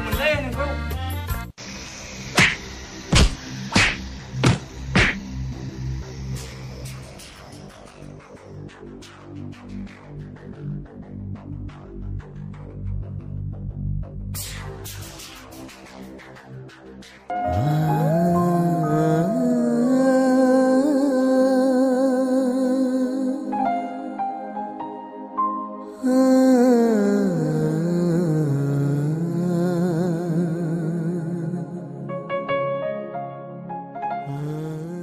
mình lên nè cô Ah